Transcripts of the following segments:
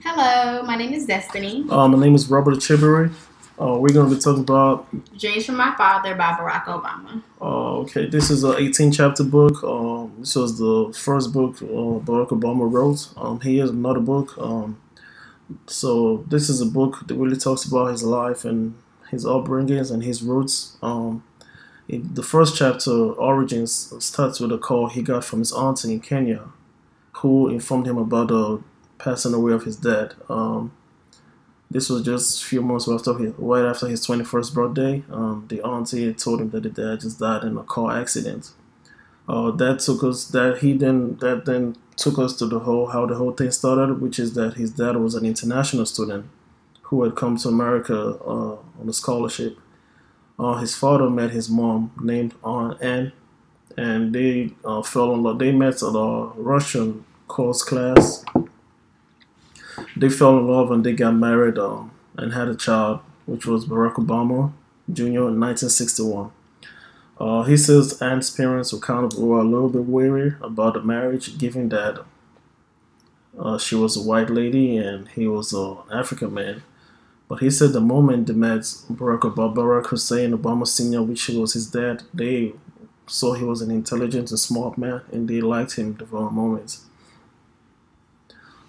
Hello, my name is Destiny. Uh, my name is Robert Echebiri. Uh, we're going to be talking about. Dreams from My Father by Barack Obama. Uh, okay, this is an 18 chapter book. Um, this was the first book uh, Barack Obama wrote. Um, he has another book. Um, so, this is a book that really talks about his life and his upbringings and his roots. Um, it, the first chapter, Origins, starts with a call he got from his auntie in Kenya, who informed him about the passing away of his dad. Um, this was just a few months after his, right after his 21st birthday. Um, the auntie told him that the dad just died in a car accident. Uh, that took us that he then that then took us to the whole how the whole thing started, which is that his dad was an international student who had come to America uh, on a scholarship. Uh, his father met his mom named Aunt Anne, and they uh, fell in love. They met at a Russian course class they fell in love and they got married um, and had a child, which was Barack Obama Jr. in 1961. Uh, he says Anne's parents were kind of were a little bit wary about the marriage, given that uh, she was a white lady and he was an African man. But he said the moment they met Barack Obama, Barack Hussein Obama Sr., which was his dad, they saw he was an intelligent and smart man and they liked him the moment.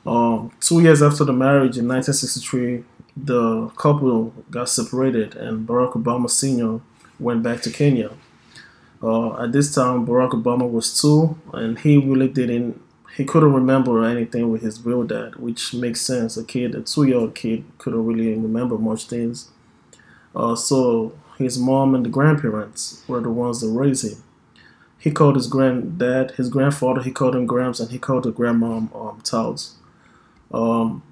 Um, two years after the marriage in 1963, the couple got separated, and Barack Obama Sr. went back to Kenya. Uh, at this time, Barack Obama was two, and he really didn't. He couldn't remember anything with his real dad, which makes sense. A kid, a two-year-old kid, couldn't really remember much things. Uh, so his mom and the grandparents were the ones that raised him. He called his granddad, his grandfather, he called him Gramps, and he called the grandmom um, Towels. Um,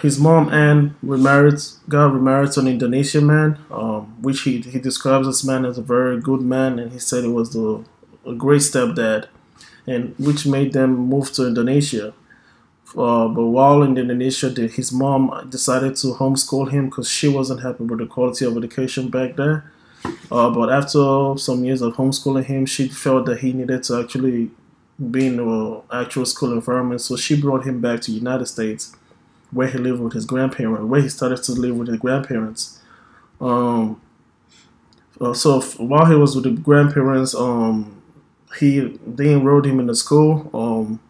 his mom Anne remarried, got remarried to an Indonesian man, um, which he, he describes this man as a very good man, and he said it was the, a great stepdad, and which made them move to Indonesia. Uh, but while in Indonesia, his mom decided to homeschool him because she wasn't happy with the quality of education back there. Uh, but after some years of homeschooling him, she felt that he needed to actually being an actual school environment. So she brought him back to United States, where he lived with his grandparents, where he started to live with his grandparents. Um, uh, so while he was with the grandparents, um, he they enrolled him in the school. Um,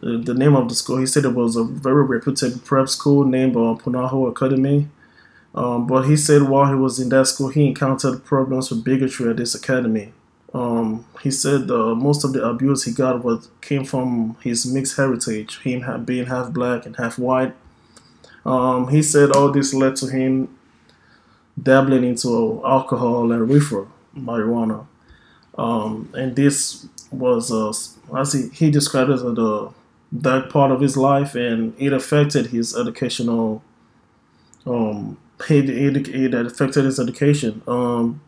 the, the, name of the school, he said it was a very reputed prep school named uh, Punahou Academy. Um, but he said while he was in that school, he encountered problems with bigotry at this academy. Um, he said uh, most of the abuse he got was came from his mixed heritage, him being half black and half white. Um, he said all this led to him dabbling into alcohol and reefer marijuana, um, and this was uh, as he, he described it as the dark part of his life, and it affected his educational. Um, it, it, it affected his education. Um,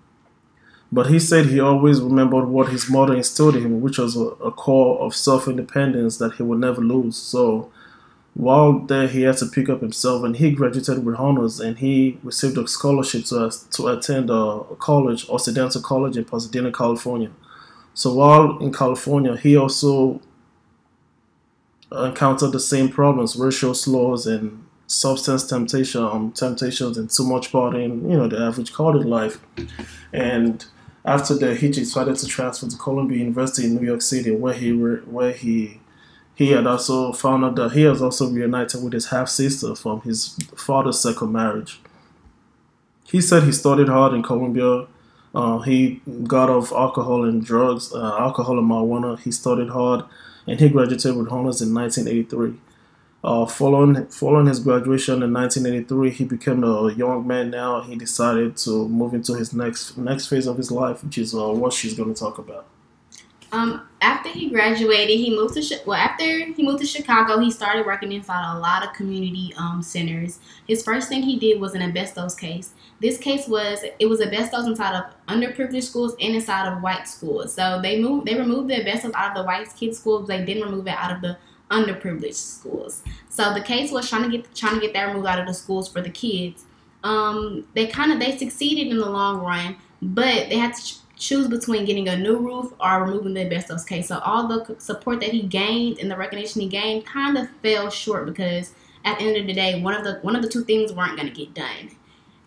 but he said he always remembered what his mother instilled in him, which was a, core of self independence that he would never lose. So while there, he had to pick up himself, and he graduated with honors, and he received a scholarship to to attend a college, Occidental College in Pasadena, California. So while in California, he also encountered the same problems, racial slurs and substance temptation, um, temptations, and too much partying. You know, the average college life, and after that, he decided to transfer to Columbia University in New York City, where he re- where he he had also found out that he has also reunited with his half sister from his father's second marriage. He said he studied hard in Columbia. Uh, he got off alcohol and drugs, uh, alcohol and marijuana. He studied hard, and he graduated with honors in 1983. Uh, following following his graduation in 1983, he became a young man. Now he decided to move into his next next phase of his life, which is uh, what she's going to talk about. Um, after he graduated, he moved to well. After he moved to Chicago, he started working inside a lot of community um, centers. His first thing he did was an asbestos case. This case was it was asbestos inside of underprivileged schools and inside of white schools. So they moved they removed the asbestos out of the white kids' schools. They didn't remove it out of the underprivileged schools. So the case was trying to get trying to get that removed out of the schools for the kids. Um, they kind of they succeeded in the long run, but they had to choose between getting a new roof or removing the asbestos case. So all the support that he gained and the recognition he gained kind of fell short because at the end of the day, one of the one of the two things weren't going to get done.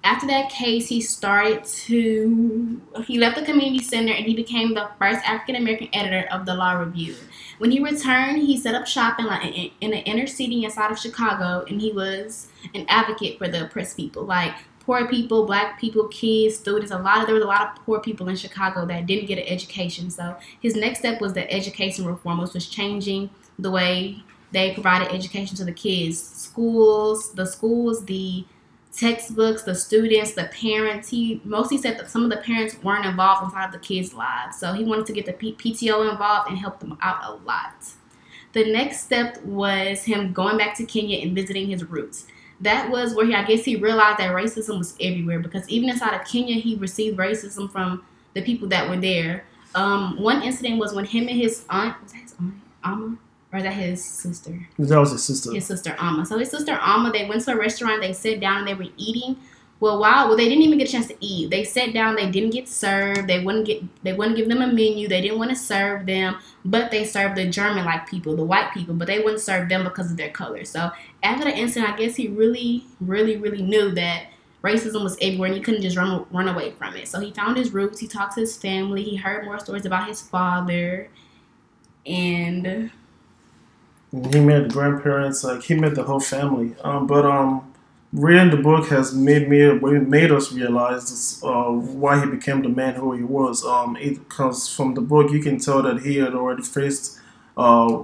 After that case, he started to he left the community center and he became the first African American editor of the Law Review. When he returned, he set up shop in, like, in, an inner city inside of Chicago, and he was an advocate for the oppressed people. Like poor people, black people, kids, students. A lot of there was a lot of poor people in Chicago that didn't get an education. So his next step was the education reform, which was changing the way they provided education to the kids. Schools, the schools, the textbooks, the students, the parents. He mostly said that some of the parents weren't involved inside of the kids' lives. So he wanted to get the P- PTO involved and help them out a lot. The next step was him going back to Kenya and visiting his roots that was where he, I guess he realized that racism was everywhere because even inside of Kenya, he received racism from the people that were there. Um, one incident was when him and his aunt, was that his aunt, Amma? Or is that his sister? That was his sister. His sister Alma. So his sister Alma, they went to a restaurant, they sat down and they were eating. Well, wow, well they didn't even get a chance to eat. They sat down, they didn't get served. They wouldn't get, they wouldn't give them a menu. They didn't want to serve them, but they served the German like people, the white people, but they wouldn't serve them because of their color. So after the incident, I guess he really, really, really knew that racism was everywhere and he couldn't just run run away from it. So he found his roots. He talked to his family. He heard more stories about his father, and he met grandparents. Like he met the whole family. Um, but um reading the book has made me made us realize uh, why he became the man who he was. Um, because from the book you can tell that he had already faced uh,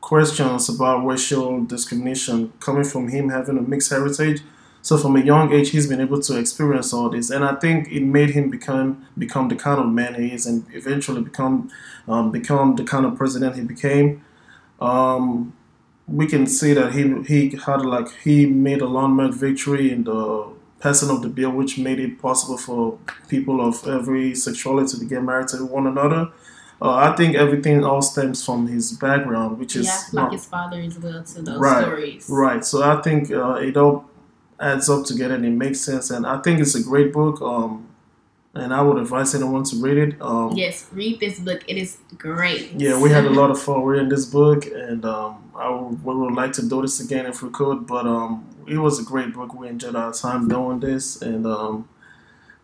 questions about racial discrimination coming from him having a mixed heritage. So from a young age, he's been able to experience all this, and I think it made him become become the kind of man he is, and eventually become um, become the kind of president he became. Um, we can see that he he had like he made a landmark victory in the passing of the bill, which made it possible for people of every sexuality to get married to one another. Uh, I think everything all stems from his background, which is yeah, like not, his father as well to those right, stories. Right. So I think uh, it all adds up together and it makes sense, and I think it's a great book. Um, and I would advise anyone to read it. Um, yes, read this book. It is great. Yeah, we had a lot of fun reading this book, and um, I would, we would like to do this again if we could. But um, it was a great book. We enjoyed our time doing this, and um,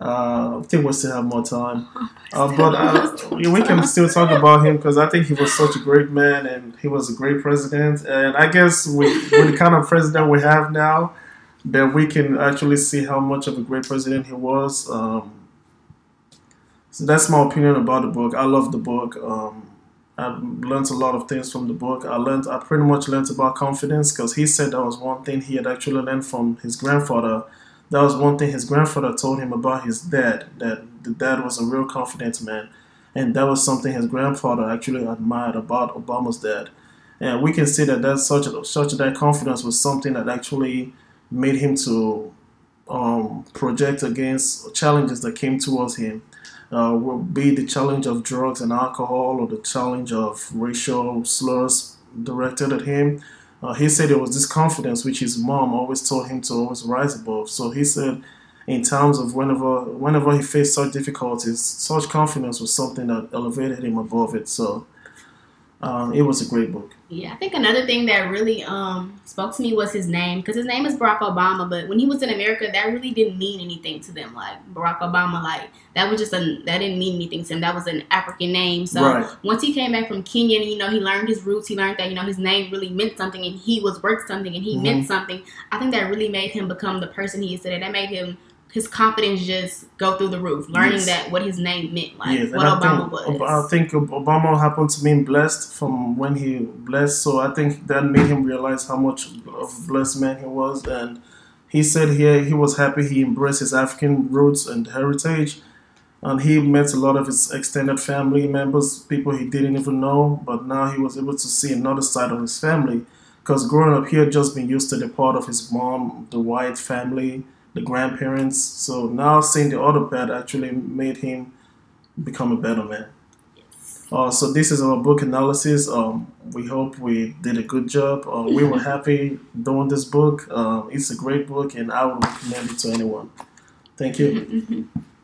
uh, I think we still have more time. Uh, but uh, we can still talk about him because I think he was such a great man, and he was a great president. And I guess with, with the kind of president we have now, that we can actually see how much of a great president he was. Um, so that's my opinion about the book. I love the book. Um, I learned a lot of things from the book. I learned, I pretty much learned about confidence because he said that was one thing he had actually learned from his grandfather. That was one thing his grandfather told him about his dad. That the dad was a real confident man, and that was something his grandfather actually admired about Obama's dad. And we can see that that such such that confidence was something that actually made him to um, project against challenges that came towards him uh, will be the challenge of drugs and alcohol or the challenge of racial slurs directed at him. Uh, he said it was this confidence which his mom always told him to always rise above. So he said, in terms of whenever whenever he faced such difficulties, such confidence was something that elevated him above it. So uh, it was a great book. Yeah, I think another thing that really um, spoke to me was his name because his name is Barack Obama. But when he was in America, that really didn't mean anything to them. Like Barack Obama, like that was just a that didn't mean anything to him. That was an African name. So right. once he came back from Kenya, and you know he learned his roots, he learned that you know his name really meant something, and he was worth something, and he mm-hmm. meant something. I think that really made him become the person he is today. That made him his confidence just go through the roof, learning yes. that what his name meant, like yes. what Obama think, was. I think Obama happened to mean blessed from when he blessed, so I think that made him realize how much of a blessed man he was, and he said here he was happy he embraced his African roots and heritage, and he met a lot of his extended family members, people he didn't even know, but now he was able to see another side of his family, because growing up he had just been used to the part of his mom, the white family the grandparents. So now seeing the other part actually made him become a better man. Uh, so this is our book analysis. Um, we hope we did a good job. Uh, we were happy doing this book. Uh, it's a great book, and I would recommend it to anyone. Thank you.